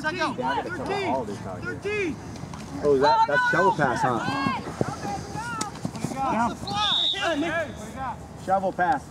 13, 13, 13. Oh, that, that's shovel pass, huh? Down. Shovel pass.